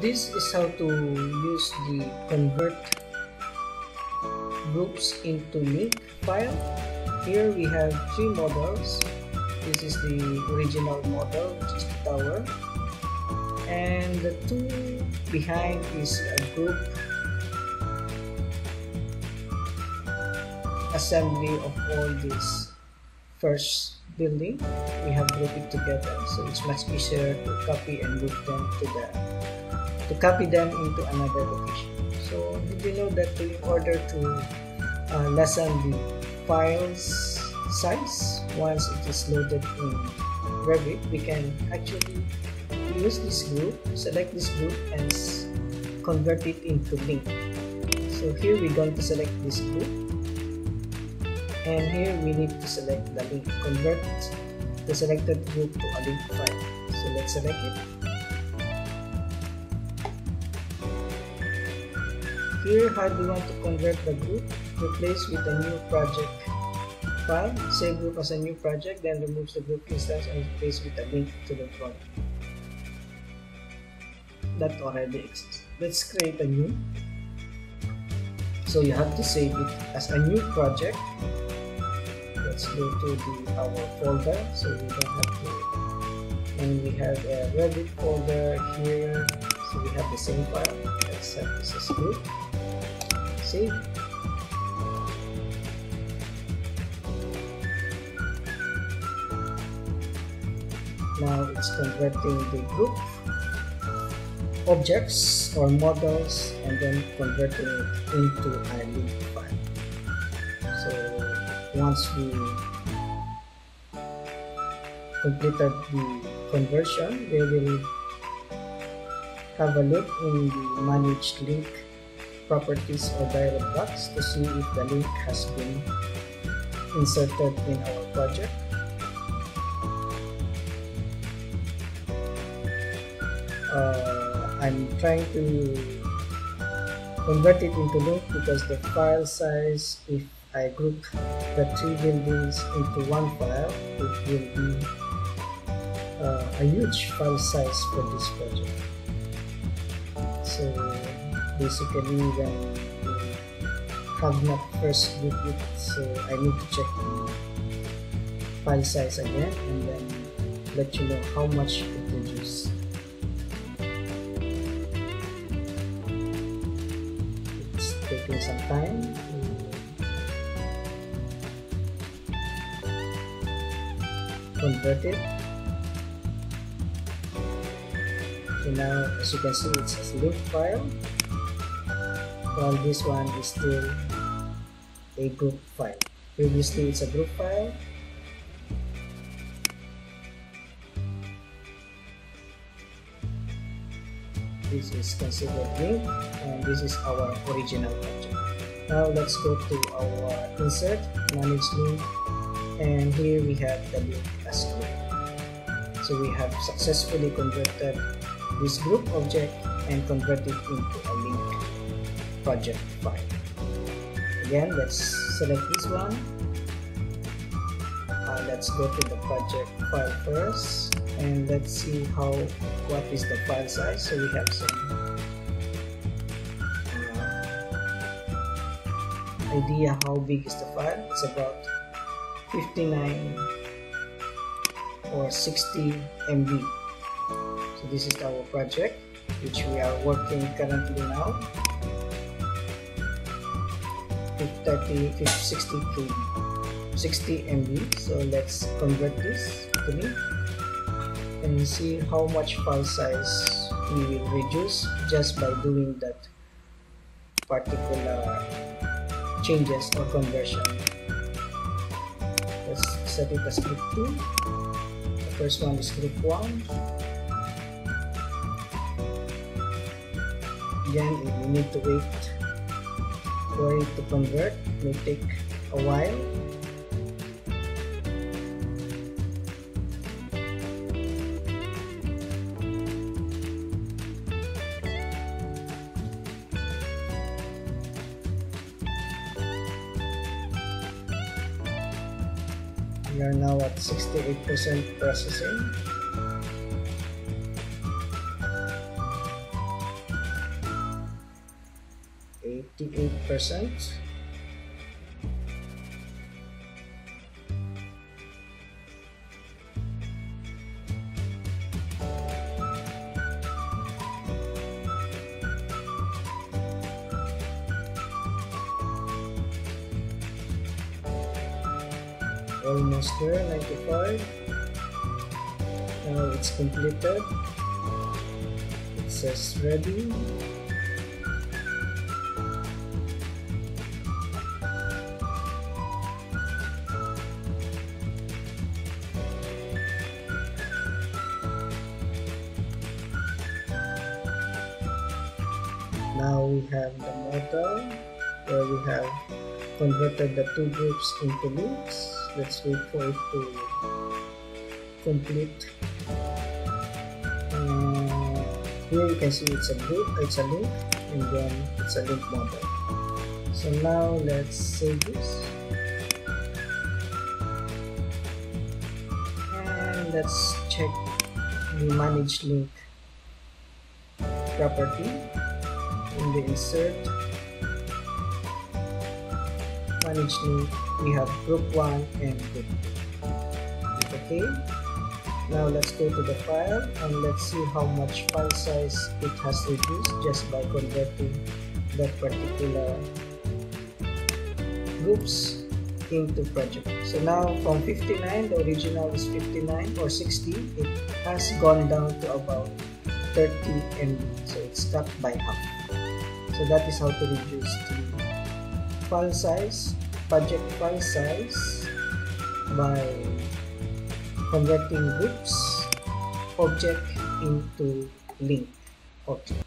this is how to use the convert groups into link file. Here we have three models. This is the original model which is the tower. And the two behind is a group assembly of all these. First building we have grouped it together so it's much easier to copy and group them to the to copy them into another location. So did you know that in order to uh, lessen the files size? Once it is loaded in Revit we can actually use this group select this group and convert it into link so here we're going to select this group. And here we need to select the link. Convert the selected group to a link file. So let's select it here how do you want to convert the group? Replace with a new project. File save group as a new project then removes the group instance and replace with a link to the project. That already exists. Let's create a new. So you have to save it as a new project. Let's go to the our folder. So we don't have to. And we have a Revit folder here so we have the same file let's set this as group save now it's converting the group objects or models and then converting it into a link file. So once we completed the conversion, we will have a look in the manage link properties or dialog box to see if the link has been inserted in our project. Uh, I'm trying to convert it into link because the file size if I group the three buildings into one file, it will be uh, a huge file size for this project. So uh, basically when we have not first grouped it, so uh, I need to check the file size again and then let you know how much it reduces. It's taking some time convert it so now as you can see it's a link file. While this one is still a group file. Previously it's a group file. This is considered link and this is our original project now let's go to our insert manage link and here we have the link as group so we have successfully converted this group object and convert it into a link project file. Again let's select this one. Uh, let's go to the project file first and let's see how what is the file size. So we have some uh, idea how big is the file. It's about 59 or 60 MB so this is our project which we are working currently now. 30 50, 60 KB 60 MB so let's convert this to me and see how much file size we will reduce just by doing that particular changes or conversion. Let's set it as group 2 the first one is group 1 again we need to wait for it to convert. It may take a while. We are now at 68% processing 58%. almost there 95 now it's completed. It says ready now we have the model where we have converted the two groups into links let's wait for it to complete. Uh, here you can see it's a group it's a link and then it's a link model so now let's save this. And let's check the manage link property in the insert. Manage link we have group 1 and group 2 okay now let's go to the file and let's see how much file size it has reduced just by converting that particular groups into project. So now from 59 the original is 59 or 60 it has gone down to about 30 MB so it's cut by half so that is how to reduce the file size project file size by converting groups object into link object